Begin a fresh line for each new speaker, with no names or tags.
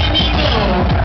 Stile